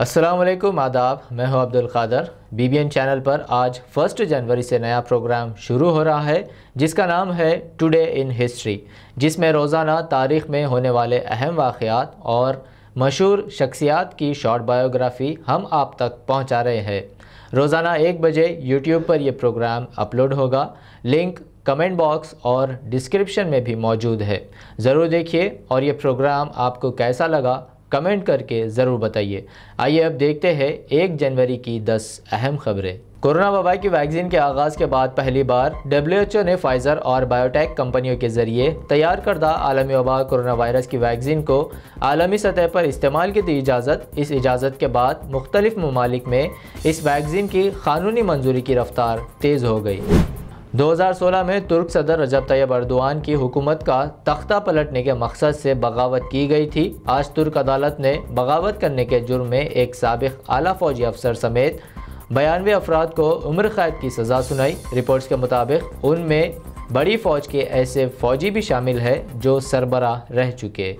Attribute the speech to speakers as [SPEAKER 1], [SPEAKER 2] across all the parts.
[SPEAKER 1] असलकुम आदाब। मैं हूँ अब्दुल कादर। बीबीएन चैनल पर आज फ़र्स्ट जनवरी से नया प्रोग्राम शुरू हो रहा है, जिसका नाम है टुडे इन हिस्ट्री जिसमें रोज़ाना तारीख़ में होने वाले अहम वाक़ात और मशहूर शख्सियात की शॉर्ट बायोग्राफ़ी हम आप तक पहुँचा रहे हैं। रोज़ाना एक बजे यूट्यूब पर यह प्रोग्राम अपलोड होगा। लिंक कमेंट बॉक्स और डिस्क्रिप्शन में भी मौजूद है। ज़रूर देखिए और ये प्रोग्राम आपको कैसा लगा कमेंट करके ज़रूर बताइए। आइए अब देखते हैं, एक जनवरी की दस अहम खबरें। कोरोना वबा की वैक्सीन के आगाज़ के बाद पहली बार डब्ल्यूएचओ ने फाइज़र और बायोटेक कंपनियों के ज़रिए तैयार करदा आलमी वबा कोरोना वायरस की वैक्सीन को आलमी सतह पर इस्तेमाल की दी इजाज़त। इस इजाज़त के बाद मुख्तलिफ़ ममालिक में इस वैक्सीन की कानूनी मंजूरी की रफ्तार तेज़ हो गई। 2016 में तुर्क सदर रजब तैयब अर्दवान की हुकूमत का तख्ता पलटने के मकसद से बगावत की गई थी। आज तुर्क अदालत ने बगावत करने के जुर्म में एक सबक आला फौजी अफसर समेत बयानवे अफराद को उम्र कैद की सज़ा सुनाई। रिपोर्ट्स के मुताबिक, उनमें बड़ी फ़ौज के ऐसे फ़ौजी भी शामिल है जो सरबरा रह चुके।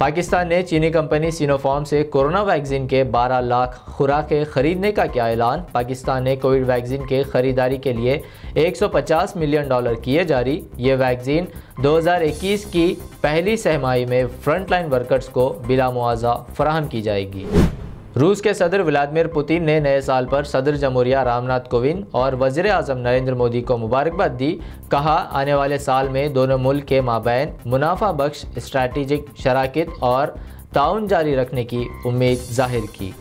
[SPEAKER 1] पाकिस्तान ने चीनी कंपनी सिनोफॉर्म से कोरोना वैक्सीन के 12 लाख खुराकें खरीदने का किया ऐलान। पाकिस्तान ने कोविड वैक्सीन के खरीदारी के लिए 150 मिलियन डॉलर किए जारी। ये वैक्सीन 2021 की पहली सहमाही में फ्रंटलाइन वर्कर्स को बिला मुआवजा फराहम की जाएगी। रूस के सदर व्लादिमिर पुतिन ने नए साल पर सदर जमहूरिया रामनाथ कोविंद और वज़ीर अजम नरेंद्र मोदी को मुबारकबाद दी। कहा, आने वाले साल में दोनों मुल्क के माबैन मुनाफा बख्श स्ट्रैटेजिक शराकत और ताउन जारी रखने की उम्मीद ज़ाहिर की।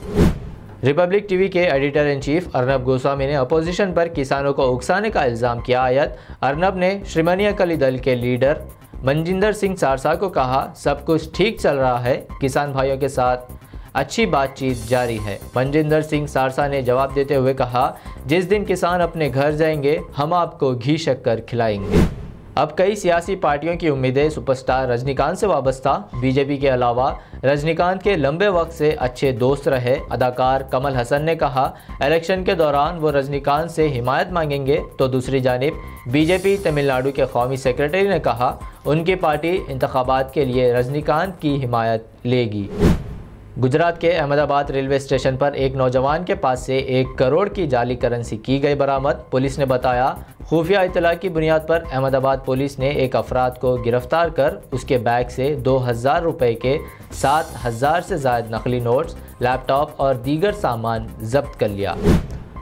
[SPEAKER 1] रिपब्लिक टीवी के editor in chief Arnab Goswami ने अपोजिशन पर किसानों को उकसाने का इल्ज़ाम किया। आयत अर्नब ने श्रीमनी अकाली दल के लीडर मनजिंदर सिंह सारसा को कहा, सब कुछ ठीक चल रहा है। किसान भाइयों के साथ अच्छी बातचीत जारी है। मनजिंदर सिंह सारसा ने जवाब देते हुए कहा, जिस दिन किसान अपने घर जाएँगे, हम आपको घी शक्कर खिलाएँगे। अब कई सियासी पार्टियों की उम्मीदें सुपरस्टार रजनीकांत से वाबस्ता। बीजेपी के अलावा रजनीकांत के लंबे वक्त से अच्छे दोस्त रहे। अदाकार कमल हसन ने कहा, इलेक्शन के दौरान वो रजनीकांत से हिमायत मांगेंगे। तो दूसरी जानब, बीजेपी तमिलनाडु के कौमी सेक्रेटरी ने कहा, उनकी पार्टी इंतबात के लिए रजनीकांत की हिमायत लेगी। गुजरात के अहमदाबाद रेलवे स्टेशन पर एक नौजवान के पास से एक करोड़ की जाली करेंसी की गई बरामद। पुलिस ने बताया, खुफिया इतला की बुनियाद पर अहमदाबाद पुलिस ने एक अफराद को गिरफ़्तार कर उसके बैग से दो हज़ार रुपये के सात हज़ार से ज़ायद नकली नोट्स, लैपटॉप और दीगर सामान जब्त कर लिया।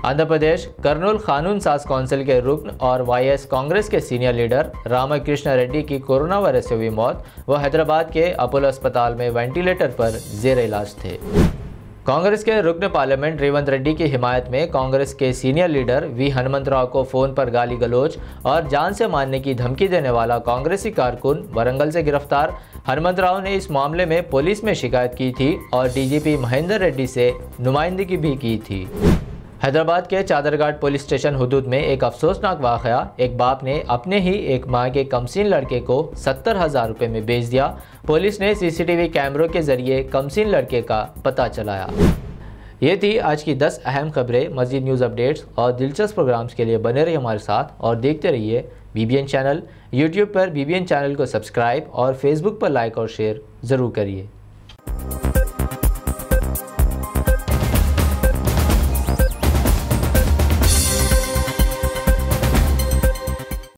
[SPEAKER 1] आंध्र प्रदेश, कर्नूल कानून साज काउंसिल के रुकन और वाईएस कांग्रेस के सीनियर लीडर रामकृष्ण रेड्डी की कोरोना वायरस से हुई मौत वो हैदराबाद के अपोलो अस्पताल में वेंटिलेटर पर जेर इलाज थे। कांग्रेस के रुकन पार्लियामेंट रेवंत रेड्डी की हिमायत में कांग्रेस के senior leader V Hanumanth Rao को फ़ोन पर गाली गलोच और जान से मारने की धमकी देने वाला कांग्रेसी कारकुन वरंगल से गिरफ़्तार। हनुमंत राव ने इस मामले में पुलिस में शिकायत की थी और डीजीपी महेंद्र रेड्डी से नुमाइंदगी भी की थी। हैदराबाद के चादरघाट पुलिस स्टेशन हदूद में एक अफसोसनाक वाक़ एक बाप ने अपने ही एक माँ के कमसिन लड़के को सत्तर हज़ार रुपये में बेच दिया। पुलिस ने सीसीटीवी कैमरों के ज़रिए कमसिन लड़के का पता चलाया। ये थी आज की 10 अहम खबरें। मजीद न्यूज़ अपडेट्स और दिलचस्प प्रोग्राम्स के लिए बने रहिए हमारे साथ और देखते रहिए बी चैनल। यूट्यूब पर बी चैनल को सब्सक्राइब और फेसबुक पर लाइक और शेयर ज़रूर करिए।